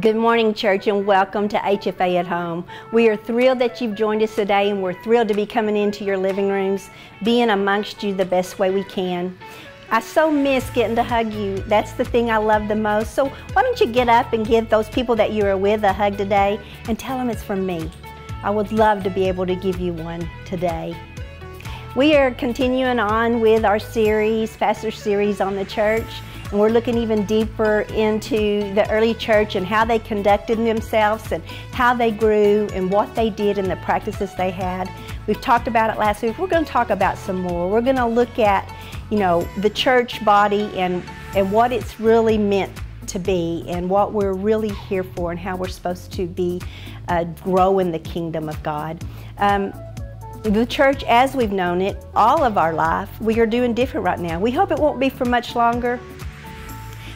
Good morning, church, and welcome to HFA at Home. We are thrilled that you've joined us today, and we're thrilled to be coming into your living rooms, being amongst you the best way we can. I so miss getting to hug you. That's the thing I love the most. So why don't you get up and give those people that you are with a hug today and tell them it's from me. I would love to be able to give you one today. We are continuing on with our series, Pastor Series on the church. And we're looking even deeper into the early church and how they conducted themselves and how they grew and what they did and the practices they had. We've talked about it last week. We're going to talk about some more. We're going to look at, you know, the church body and, and what it's really meant to be and what we're really here for and how we're supposed to be uh, grow in the kingdom of God. Um, the church as we've known it all of our life, we are doing different right now. We hope it won't be for much longer.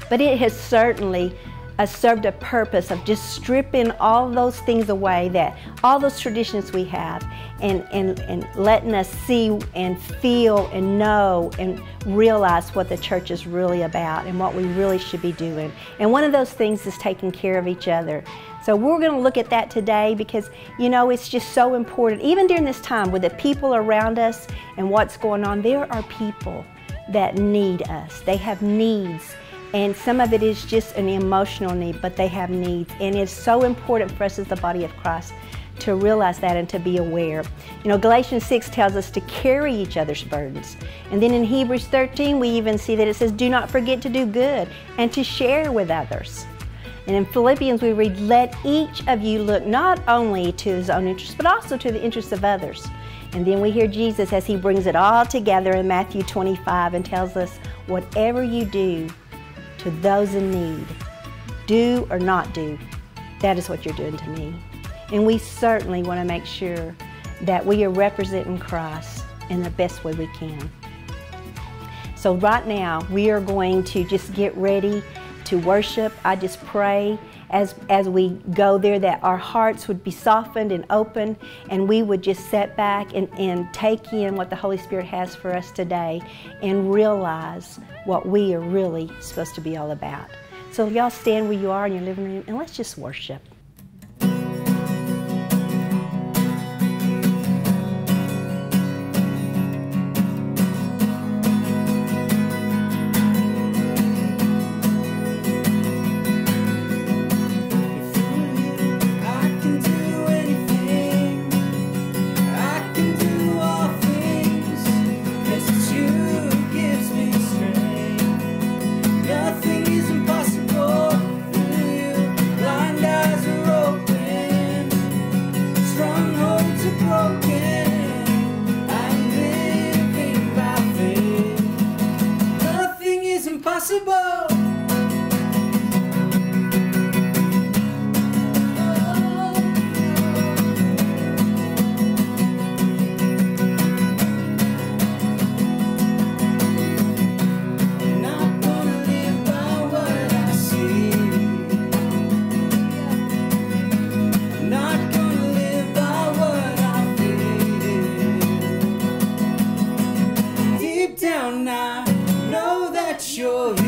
But it has certainly uh, served a purpose of just stripping all those things away that all those traditions we have and, and, and letting us see and feel and know and realize what the church is really about and what we really should be doing. And one of those things is taking care of each other. So we're going to look at that today because, you know, it's just so important. Even during this time with the people around us and what's going on, there are people that need us. They have needs and some of it is just an emotional need, but they have needs. And it's so important for us as the body of Christ to realize that and to be aware. You know, Galatians 6 tells us to carry each other's burdens. And then in Hebrews 13, we even see that it says, do not forget to do good and to share with others. And in Philippians, we read, let each of you look not only to his own interests, but also to the interests of others. And then we hear Jesus as he brings it all together in Matthew 25 and tells us, whatever you do, to those in need. Do or not do, that is what you're doing to me. And we certainly want to make sure that we are representing Christ in the best way we can. So right now, we are going to just get ready to worship. I just pray as, as we go there that our hearts would be softened and open and we would just set back and, and take in what the Holy Spirit has for us today and realize what we are really supposed to be all about. So y'all stand where you are in your living room and let's just worship. your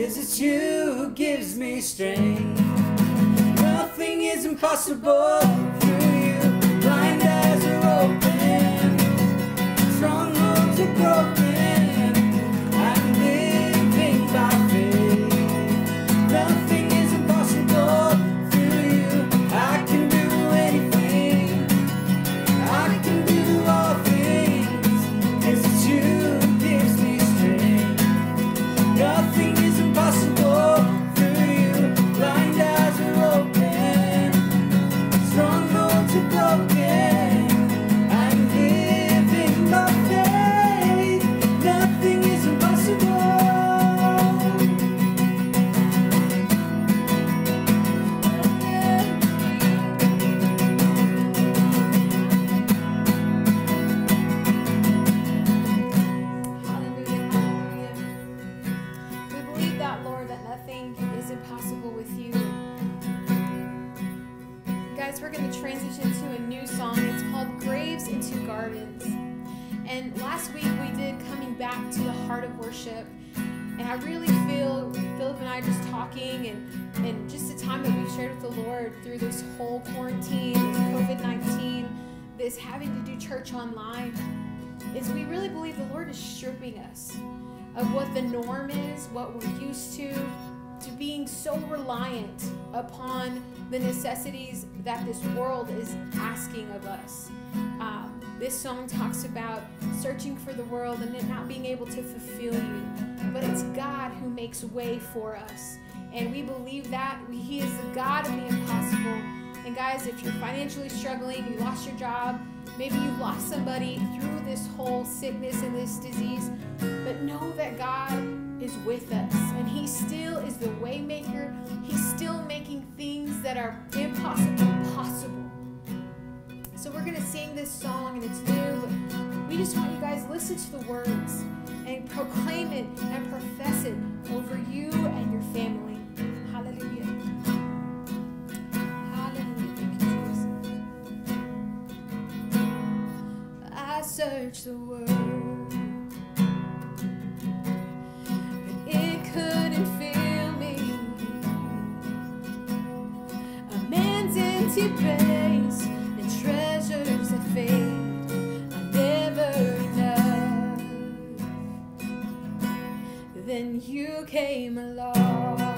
Cause it's you who gives me strength. Nothing is impossible through you. Blind eyes are open, strongholds are broken. Last week we did Coming Back to the Heart of Worship. And I really feel Philip and I just talking and, and just the time that we've shared with the Lord through this whole quarantine, this COVID 19, this having to do church online is we really believe the Lord is stripping us of what the norm is, what we're used to, to being so reliant upon the necessities that this world is asking of us. Um, this song talks about searching for the world and it not being able to fulfill you, but it's God who makes way for us. And we believe that He is the God of the impossible. And guys, if you're financially struggling, you lost your job, maybe you lost somebody through this whole sickness and this disease, but know that God is with us and He still is the waymaker. He's still making things that are impossible possible. So we're gonna sing this song and it's new. We just want you guys to listen to the words and proclaim it and profess it over you and your family. Hallelujah. Hallelujah. I searched the world, Then you came along.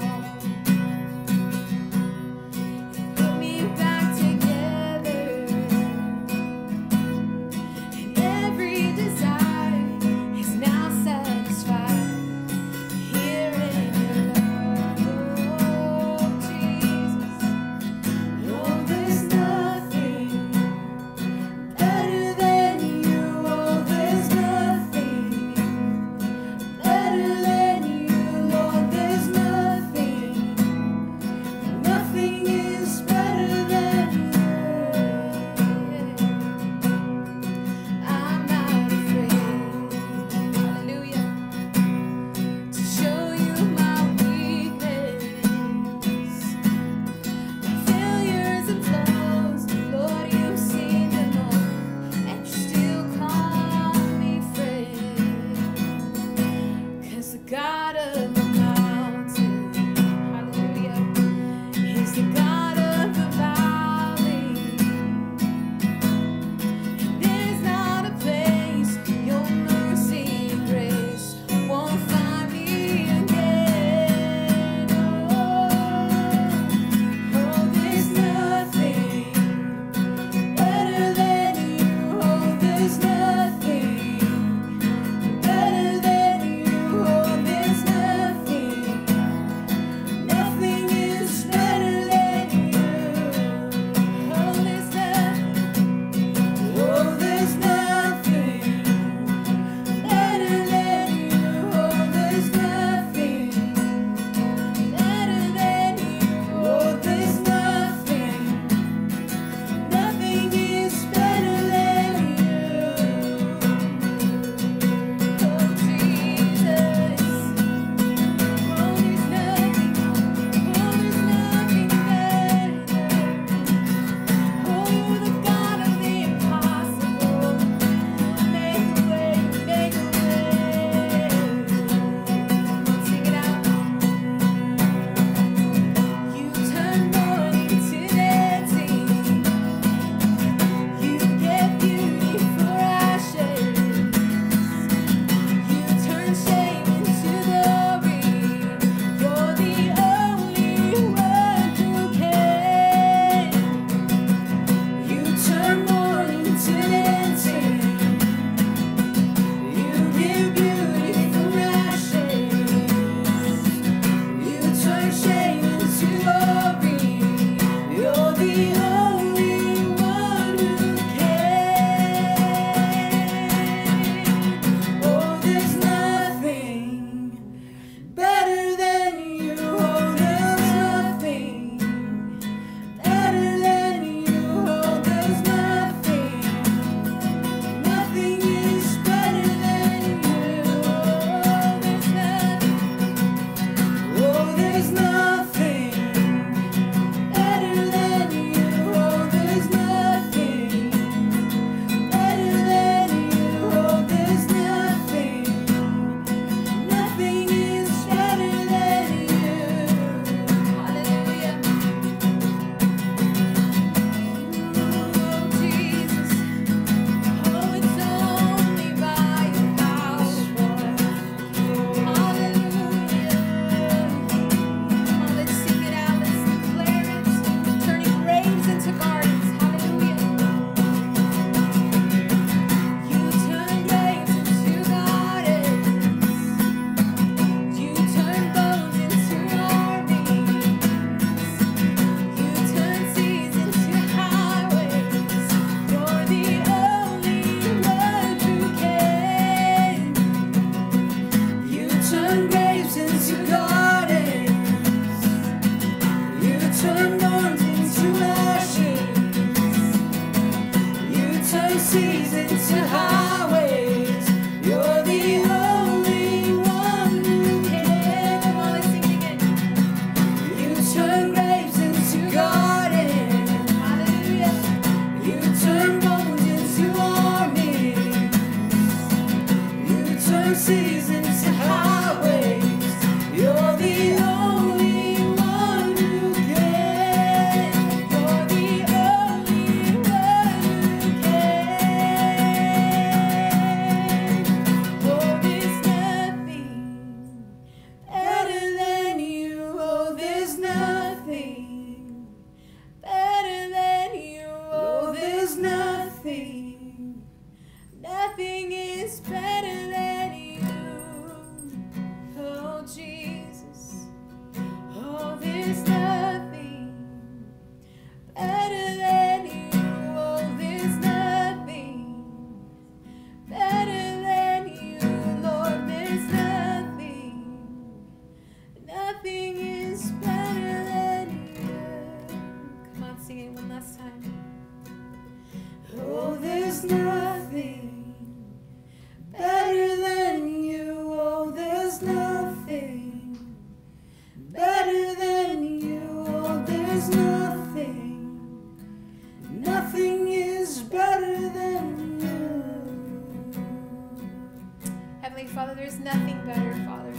Father, there's nothing better, Father,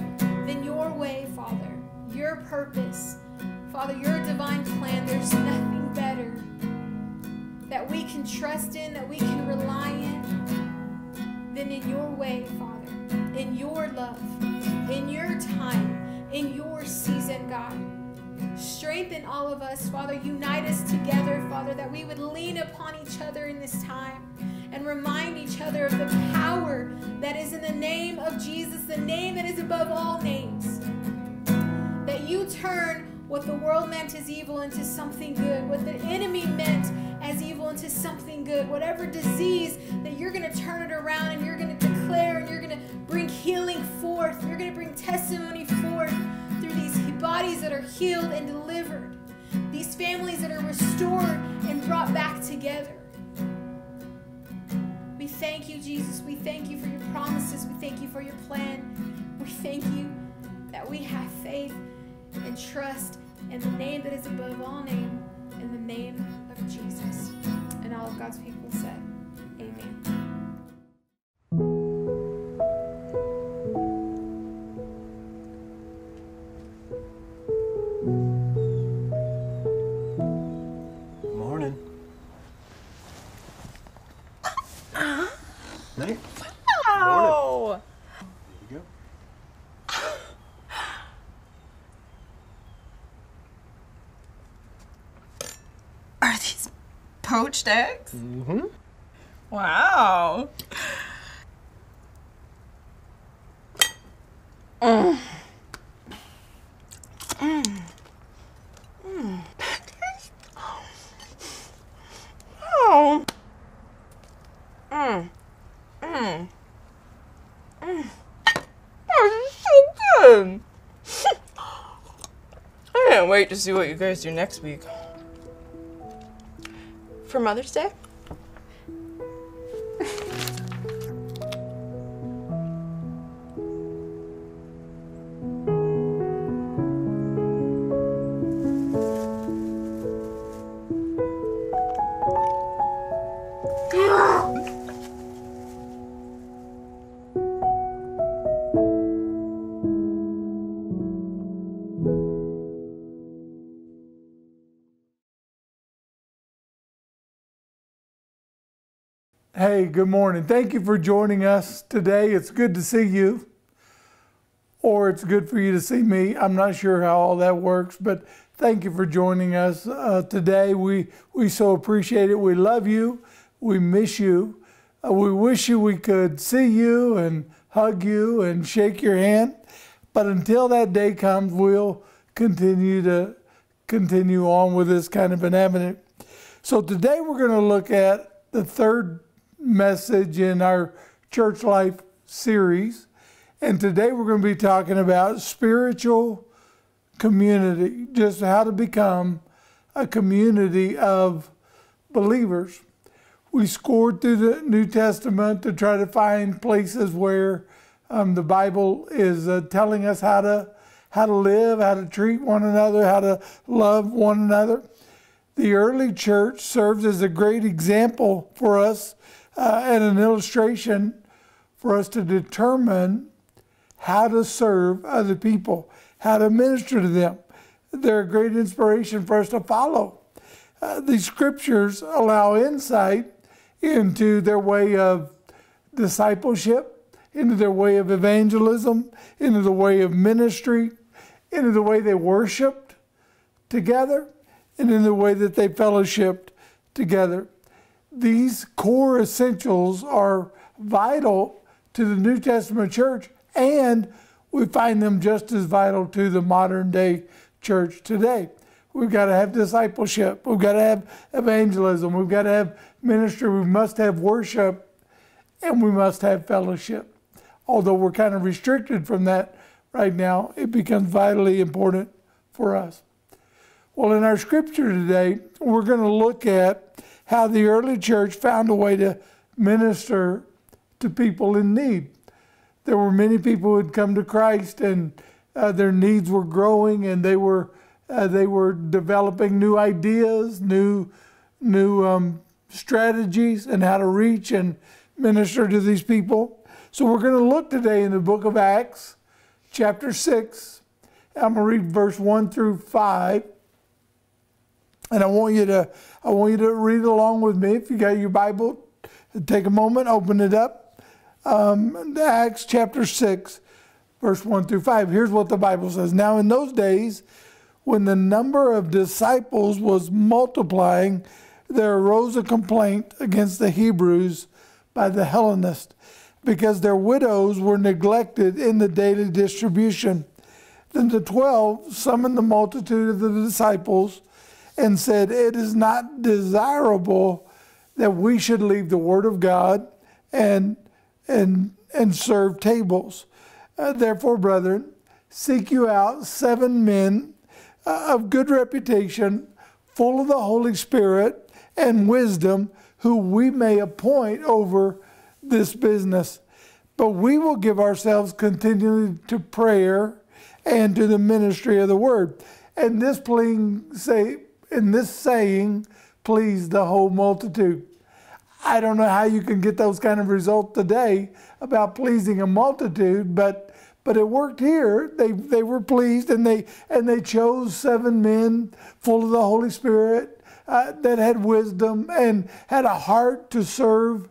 than your way, Father, your purpose. Father, your divine plan, there's nothing better that we can trust in, that we can rely in, than in your way, Father, in your love, in your time, in your season, God. Strengthen all of us, Father. Unite us together, Father, that we would lean upon each other in this time and remind each other of the power that is in the name of Jesus, the name that is above all names. That you turn what the world meant as evil into something good, what the enemy meant as evil into something good, whatever disease that you're going to turn it around and you're going to declare and you're going to bring healing forth, you're going to bring testimony forth through these bodies that are healed and delivered, these families that are restored and brought back together. Thank you, Jesus. We thank you for your promises. We thank you for your plan. We thank you that we have faith and trust in the name that is above all name, in the name of Jesus. And all of God's people said, Amen. Poached eggs? Mm-hmm. Wow. Oh. Mm. Mm. Mm. Oh, this is so good. I can't wait to see what you guys do next week. For Mother's Day? Good morning. Thank you for joining us today. It's good to see you, or it's good for you to see me. I'm not sure how all that works, but thank you for joining us uh, today. We we so appreciate it. We love you. We miss you. Uh, we wish you we could see you and hug you and shake your hand. But until that day comes, we'll continue to continue on with this kind of an avenue. So today we're going to look at the third message in our church life series. And today we're going to be talking about spiritual community, just how to become a community of believers. We scored through the New Testament to try to find places where um, the Bible is uh, telling us how to how to live, how to treat one another, how to love one another. The early church serves as a great example for us uh, and an illustration for us to determine how to serve other people, how to minister to them. They're a great inspiration for us to follow. Uh, these scriptures allow insight into their way of discipleship, into their way of evangelism, into the way of ministry, into the way they worshiped together, and in the way that they fellowshipped together. These core essentials are vital to the New Testament church, and we find them just as vital to the modern day church today. We've got to have discipleship. We've got to have evangelism. We've got to have ministry. We must have worship and we must have fellowship. Although we're kind of restricted from that right now, it becomes vitally important for us. Well, in our scripture today, we're going to look at how the early church found a way to minister to people in need. There were many people who had come to Christ and uh, their needs were growing and they were uh, they were developing new ideas, new new um, strategies, and how to reach and minister to these people. So we're going to look today in the book of Acts, chapter six. I'm going to read verse one through five, and I want you to I want you to read along with me. If you got your Bible, take a moment, open it up. Um, Acts chapter six, verse one through five. Here's what the Bible says. Now in those days when the number of disciples was multiplying, there arose a complaint against the Hebrews by the Hellenists because their widows were neglected in the daily distribution. Then the twelve summoned the multitude of the disciples and said, It is not desirable that we should leave the word of God and, and, and serve tables. Uh, therefore, brethren, seek you out seven men uh, of good reputation, full of the Holy Spirit and wisdom, who we may appoint over this business. But we will give ourselves continually to prayer and to the ministry of the word. And this pleasing say in this saying pleased the whole multitude. I don't know how you can get those kind of results today about pleasing a multitude, but but it worked here. They they were pleased, and they and they chose seven men full of the Holy Spirit uh, that had wisdom and had a heart to serve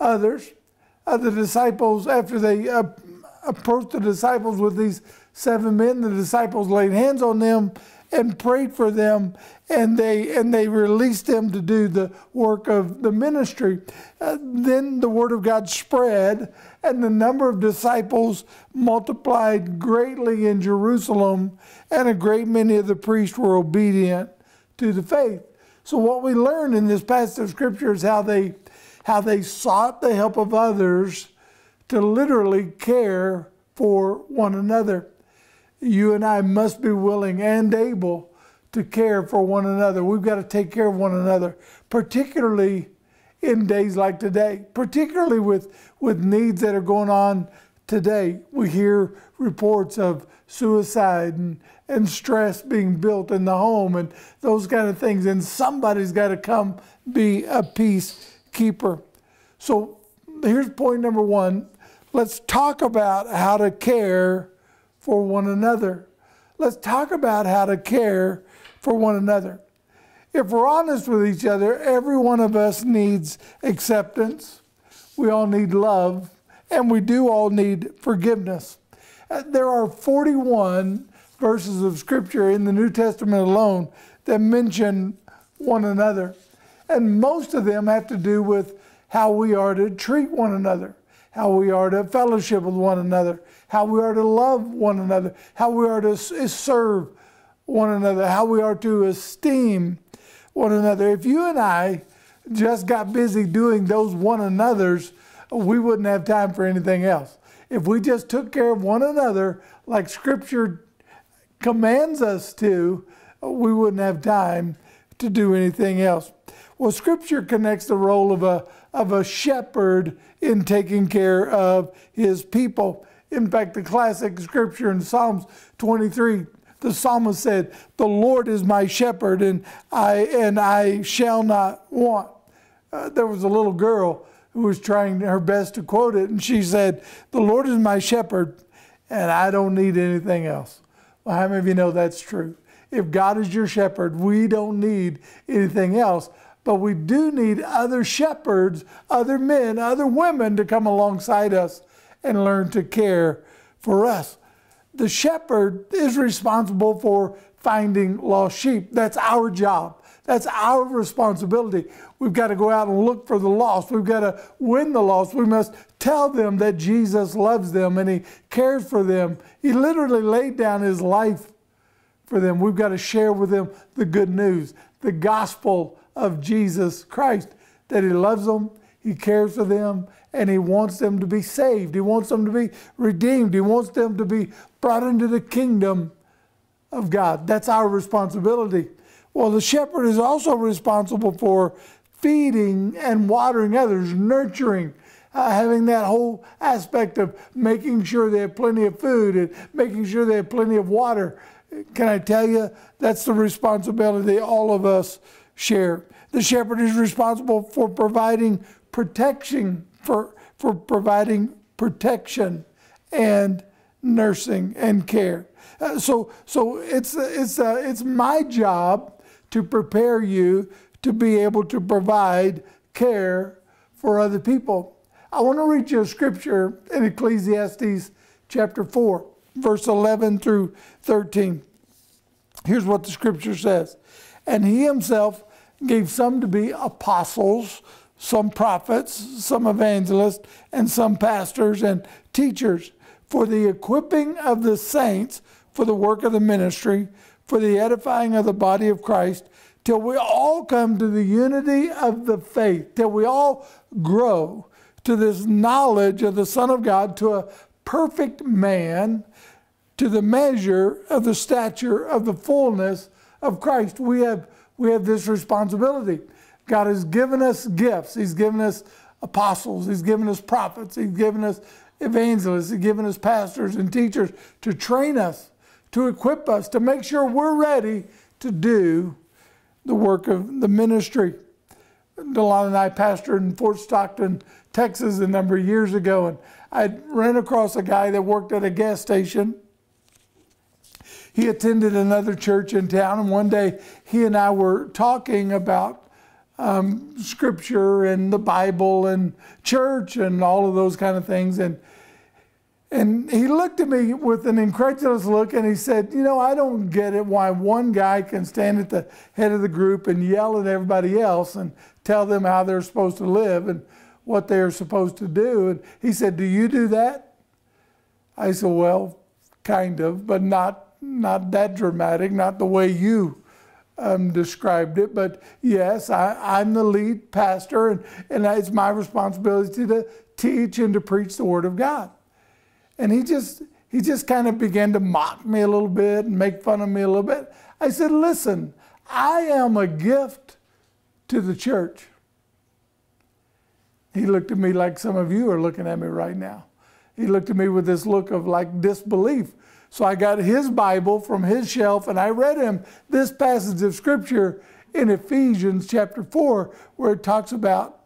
others. Uh, the disciples, after they uh, approached the disciples with these seven men, the disciples laid hands on them and prayed for them, and they and they released them to do the work of the ministry. Uh, then the word of God spread, and the number of disciples multiplied greatly in Jerusalem, and a great many of the priests were obedient to the faith. So what we learn in this passage of scripture is how they how they sought the help of others to literally care for one another you and I must be willing and able to care for one another. We've got to take care of one another, particularly in days like today, particularly with, with needs that are going on today. We hear reports of suicide and, and stress being built in the home and those kind of things, and somebody's got to come be a peacekeeper. So here's point number one. Let's talk about how to care for one another. Let's talk about how to care for one another. If we're honest with each other, every one of us needs acceptance. We all need love, and we do all need forgiveness. Uh, there are 41 verses of Scripture in the New Testament alone that mention one another. And most of them have to do with how we are to treat one another, how we are to fellowship with one another, how we are to love one another, how we are to serve one another, how we are to esteem one another. If you and I just got busy doing those one another's, we wouldn't have time for anything else. If we just took care of one another like Scripture commands us to, we wouldn't have time to do anything else. Well, Scripture connects the role of a, of a shepherd in taking care of his people. In fact, the classic scripture in Psalms 23, the psalmist said, The Lord is my shepherd, and I, and I shall not want. Uh, there was a little girl who was trying her best to quote it, and she said, The Lord is my shepherd, and I don't need anything else. Well, how many of you know that's true? If God is your shepherd, we don't need anything else. But we do need other shepherds, other men, other women to come alongside us and learn to care for us. The shepherd is responsible for finding lost sheep. That's our job. That's our responsibility. We've got to go out and look for the lost. We've got to win the lost. We must tell them that Jesus loves them and He cares for them. He literally laid down His life for them. We've got to share with them the good news, the gospel of Jesus Christ, that He loves them, He cares for them, and He wants them to be saved. He wants them to be redeemed. He wants them to be brought into the kingdom of God. That's our responsibility. Well, the shepherd is also responsible for feeding and watering others, nurturing, uh, having that whole aspect of making sure they have plenty of food and making sure they have plenty of water. Can I tell you, that's the responsibility all of us share. The shepherd is responsible for providing protection, for, for providing protection and nursing and care. Uh, so, so it's, it's, uh, it's my job to prepare you to be able to provide care for other people. I want to read you a scripture in Ecclesiastes chapter 4, verse 11 through 13. Here's what the scripture says And he himself gave some to be apostles, some prophets, some evangelists, and some pastors and teachers for the equipping of the saints for the work of the ministry, for the edifying of the body of Christ, till we all come to the unity of the faith, till we all grow to this knowledge of the Son of God, to a perfect man, to the measure of the stature of the fullness of Christ. We have, we have this responsibility. God has given us gifts. He's given us apostles. He's given us prophets. He's given us evangelists. He's given us pastors and teachers to train us, to equip us, to make sure we're ready to do the work of the ministry. Delon and I pastored in Fort Stockton, Texas, a number of years ago, and I ran across a guy that worked at a gas station. He attended another church in town, and one day he and I were talking about um, scripture and the Bible and church and all of those kind of things. And and he looked at me with an incredulous look and he said, You know, I don't get it why one guy can stand at the head of the group and yell at everybody else and tell them how they're supposed to live and what they're supposed to do. And he said, Do you do that? I said, Well, kind of, but not, not that dramatic, not the way you um, described it. But yes, I, I'm the lead pastor and, and it's my responsibility to teach and to preach the Word of God. And he just he just kind of began to mock me a little bit and make fun of me a little bit. I said, "Listen, I am a gift to the church." He looked at me like some of you are looking at me right now. He looked at me with this look of like disbelief. So I got his Bible from his shelf and I read him this passage of scripture in Ephesians chapter 4 where it talks about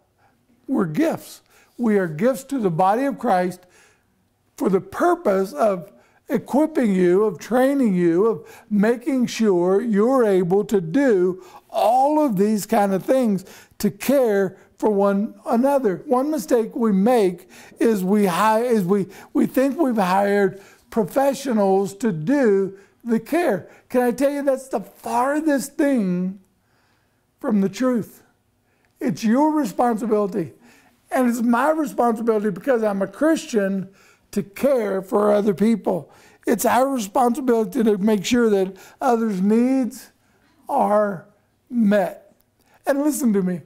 we're gifts. We are gifts to the body of Christ for the purpose of equipping you, of training you, of making sure you're able to do all of these kind of things to care for one another. One mistake we make is we hire is we we think we've hired professionals to do the care. Can I tell you that's the farthest thing from the truth? It's your responsibility. And it's my responsibility because I'm a Christian to care for other people. It's our responsibility to make sure that others' needs are met. And listen to me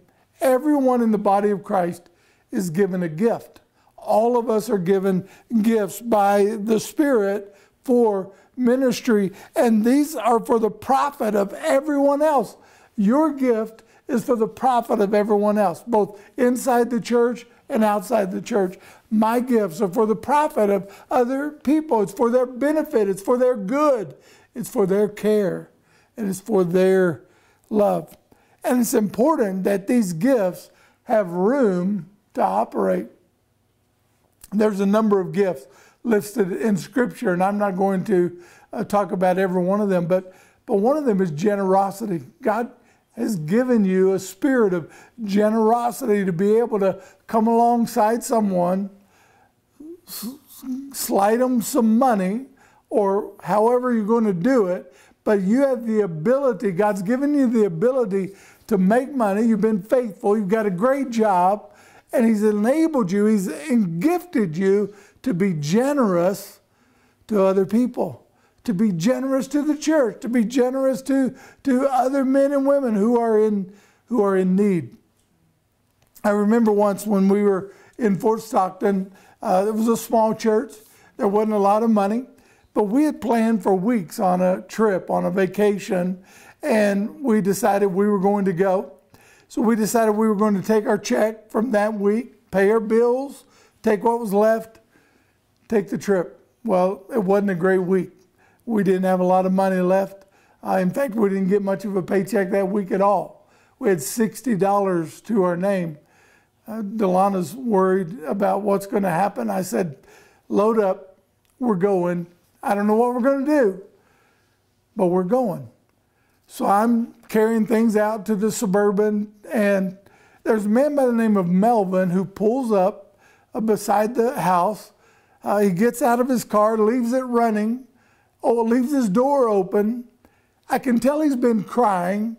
everyone in the body of Christ is given a gift. All of us are given gifts by the Spirit for ministry, and these are for the profit of everyone else. Your gift is for the profit of everyone else, both inside the church and outside the church. My gifts are for the profit of other people. It's for their benefit, it's for their good, it's for their care, and it's for their love. And it's important that these gifts have room to operate. There's a number of gifts listed in Scripture, and I'm not going to uh, talk about every one of them, but, but one of them is generosity. God has given you a spirit of generosity to be able to come alongside someone, slide them some money, or however you're going to do it, but you have the ability, God's given you the ability to make money. You've been faithful, you've got a great job, and He's enabled you, He's gifted you to be generous to other people, to be generous to the church, to be generous to, to other men and women who are in who are in need. I remember once when we were in Fort Stockton, uh, it was a small church. There wasn't a lot of money, but we had planned for weeks on a trip, on a vacation, and we decided we were going to go. So we decided we were going to take our check from that week, pay our bills, take what was left, take the trip. Well, it wasn't a great week. We didn't have a lot of money left. Uh, in fact, we didn't get much of a paycheck that week at all. We had $60 to our name. Uh, Delana's worried about what's going to happen. I said, load up, we're going. I don't know what we're going to do, but we're going. So I'm carrying things out to the suburban, and there's a man by the name of Melvin who pulls up uh, beside the house. Uh, he gets out of his car, leaves it running, oh, leaves his door open. I can tell he's been crying.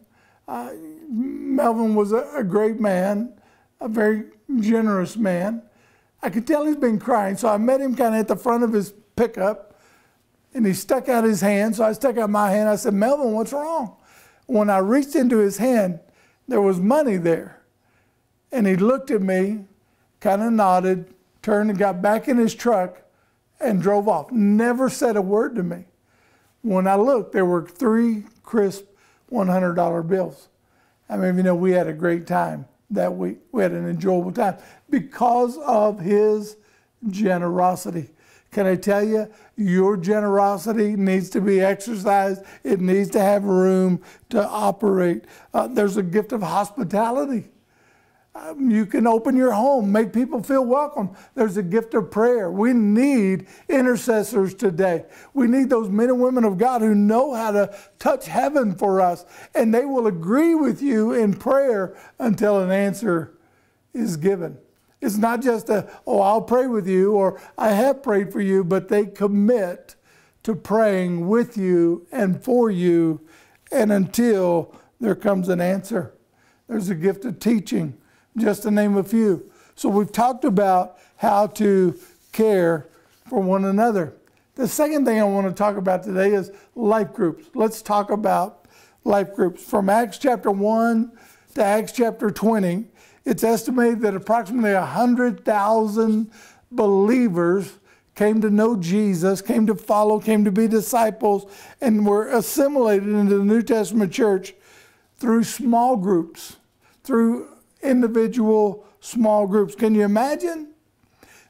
Uh, Melvin was a, a great man, a very generous man. I could tell he's been crying, so I met him kind of at the front of his pickup, and he stuck out his hand. So I stuck out my hand. I said, Melvin, what's wrong? When I reached into his hand, there was money there. And he looked at me, kind of nodded, turned and got back in his truck and drove off. Never said a word to me. When I looked, there were three crisp $100 bills. I mean, you know, we had a great time that week. We had an enjoyable time because of his generosity. Can I tell you, your generosity needs to be exercised. It needs to have room to operate. Uh, there's a gift of hospitality. Um, you can open your home, make people feel welcome. There's a gift of prayer. We need intercessors today. We need those men and women of God who know how to touch heaven for us, and they will agree with you in prayer until an answer is given. It's not just a, oh, I'll pray with you or I have prayed for you, but they commit to praying with you and for you and until there comes an answer. There's a gift of teaching, just to name a few. So we've talked about how to care for one another. The second thing I want to talk about today is life groups. Let's talk about life groups. From Acts chapter 1 to Acts chapter 20, it's estimated that approximately 100,000 believers came to know Jesus, came to follow, came to be disciples, and were assimilated into the New Testament church through small groups, through individual small groups. Can you imagine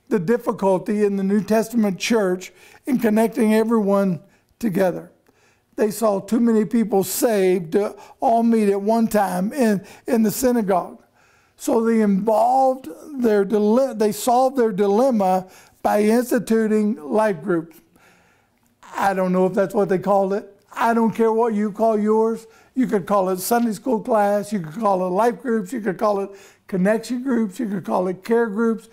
the difficulty in the New Testament church in connecting everyone together? They saw too many people saved to all meet at one time in, in the synagogue. So they involved their they solved their dilemma by instituting life groups. I don't know if that's what they called it. I don't care what you call yours. You could call it Sunday school class, you could call it life groups, you could call it connection groups, you could call it care groups,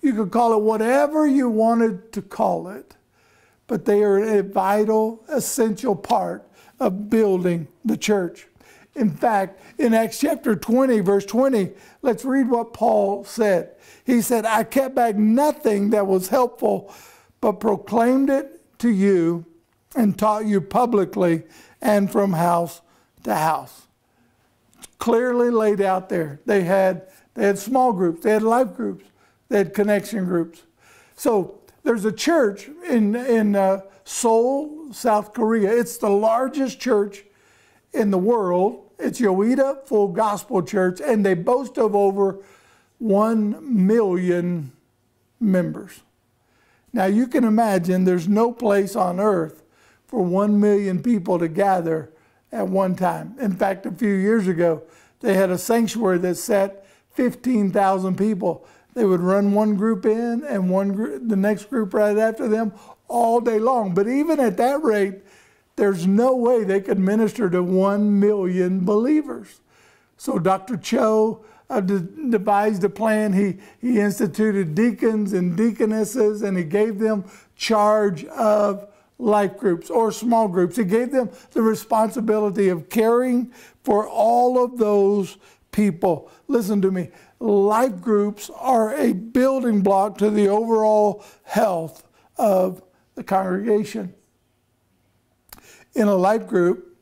you could call it whatever you wanted to call it. But they are a vital, essential part of building the church. In fact, in Acts chapter 20, verse 20, let's read what Paul said. He said, I kept back nothing that was helpful, but proclaimed it to you and taught you publicly and from house to house. Clearly laid out there. They had, they had small groups, they had life groups, they had connection groups. So there's a church in, in uh, Seoul, South Korea. It's the largest church in the world. It's Yoido Full Gospel Church, and they boast of over 1 million members. Now you can imagine there's no place on earth for 1 million people to gather at one time. In fact, a few years ago, they had a sanctuary that sat 15,000 people. They would run one group in and one group, the next group right after them all day long. But even at that rate, there's no way they could minister to 1 million believers. So Dr. Cho uh, devised a plan. He, he instituted deacons and deaconesses and he gave them charge of life groups or small groups. He gave them the responsibility of caring for all of those people. Listen to me. Life groups are a building block to the overall health of the congregation. In a life group,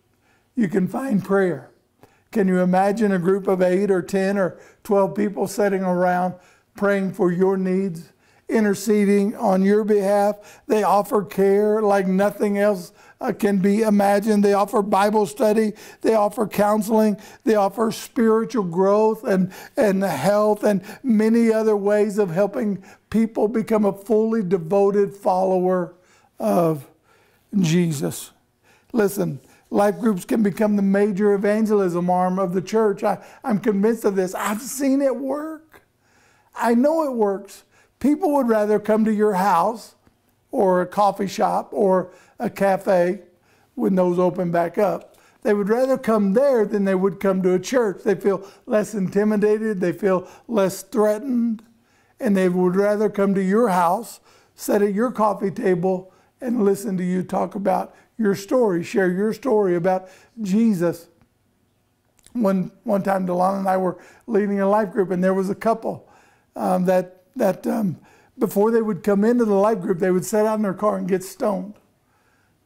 you can find prayer. Can you imagine a group of eight or 10 or 12 people sitting around praying for your needs, interceding on your behalf? They offer care like nothing else uh, can be imagined. They offer Bible study, they offer counseling, they offer spiritual growth and, and health, and many other ways of helping people become a fully devoted follower of Jesus. Listen, life groups can become the major evangelism arm of the church. I, I'm convinced of this. I've seen it work. I know it works. People would rather come to your house or a coffee shop or a cafe when those open back up. They would rather come there than they would come to a church. They feel less intimidated, they feel less threatened, and they would rather come to your house, sit at your coffee table, and listen to you talk about your story, share your story about Jesus. One, one time, Delana and I were leading a life group, and there was a couple um, that, that um, before they would come into the life group, they would sit out in their car and get stoned.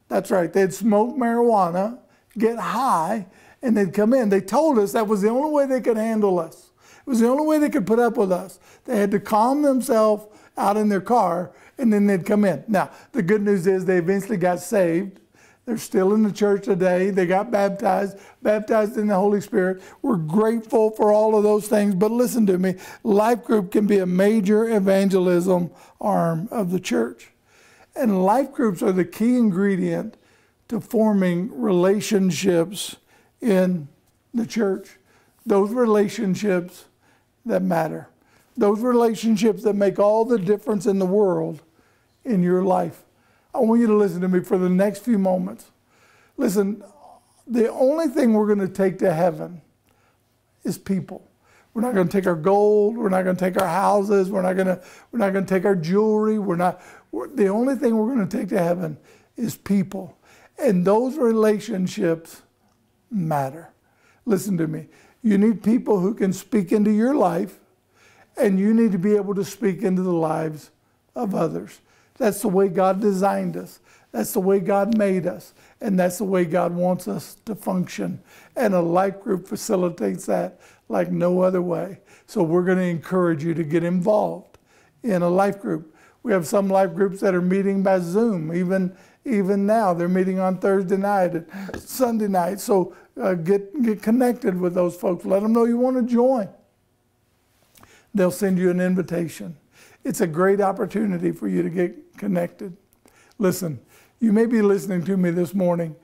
That's right, they'd smoke marijuana, get high, and they'd come in. They told us that was the only way they could handle us. It was the only way they could put up with us. They had to calm themselves out in their car, and then they'd come in. Now, the good news is they eventually got saved. They're still in the church today. They got baptized, baptized in the Holy Spirit. We're grateful for all of those things. But listen to me life group can be a major evangelism arm of the church. And life groups are the key ingredient to forming relationships in the church. Those relationships that matter. Those relationships that make all the difference in the world in your life. I want you to listen to me for the next few moments. Listen, the only thing we're going to take to heaven is people. We're not going to take our gold. We're not going to take our houses. We're not going to. We're not going to take our jewelry. We're not. We're, the only thing we're going to take to heaven is people, and those relationships matter. Listen to me. You need people who can speak into your life, and you need to be able to speak into the lives of others. That's the way God designed us. That's the way God made us. And that's the way God wants us to function. And a life group facilitates that like no other way. So we're going to encourage you to get involved in a life group. We have some life groups that are meeting by Zoom, even even now. They're meeting on Thursday night and Sunday night. So uh, get get connected with those folks. Let them know you want to join. They'll send you an invitation. It's a great opportunity for you to get connected. Listen, you may be listening to me this morning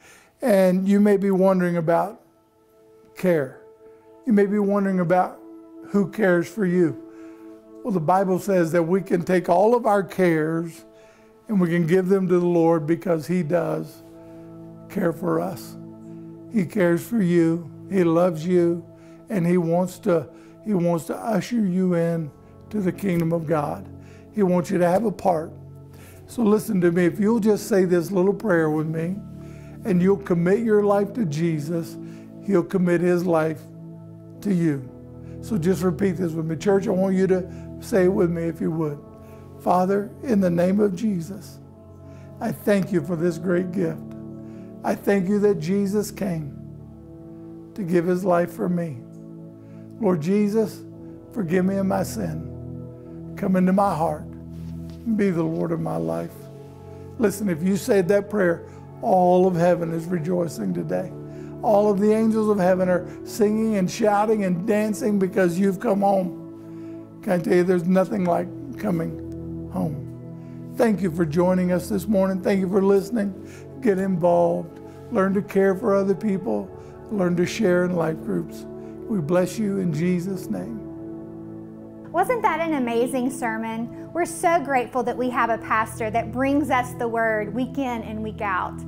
and you may be wondering about care. You may be wondering about who cares for you. Well, the Bible says that we can take all of our cares and we can give them to the Lord because He does care for us. He cares for you. He loves you, and He wants to He wants to usher you in to the kingdom of God. He wants you to have a part. So listen to me. If you'll just say this little prayer with me, and you'll commit your life to Jesus, He'll commit His life to you. So just repeat this with me. Church, I want you to say it with me if you would. Father, in the name of Jesus, I thank you for this great gift. I thank you that Jesus came to give his life for me. Lord Jesus, forgive me of my sin. Come into my heart. and Be the Lord of my life. Listen, if you said that prayer, all of heaven is rejoicing today. All of the angels of heaven are singing and shouting and dancing because you've come home. Can I tell you, there's nothing like coming home. Thank you for joining us this morning. Thank you for listening. Get involved. Learn to care for other people. Learn to share in life groups. We bless you in Jesus' name. Wasn't that an amazing sermon? We're so grateful that we have a pastor that brings us the word week in and week out.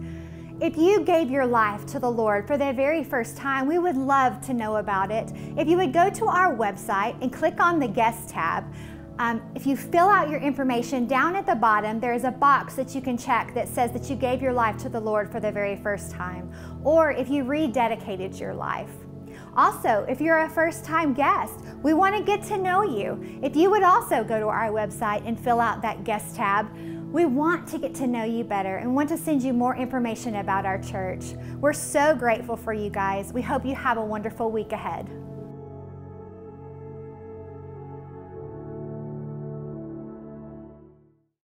If you gave your life to the Lord for the very first time, we would love to know about it. If you would go to our website and click on the guest tab, um, if you fill out your information down at the bottom, there is a box that you can check that says that you gave your life to the Lord for the very first time, or if you rededicated your life. Also, if you're a first time guest, we want to get to know you. If you would also go to our website and fill out that guest tab, we want to get to know you better and want to send you more information about our church. We're so grateful for you guys. We hope you have a wonderful week ahead.